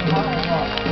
好好好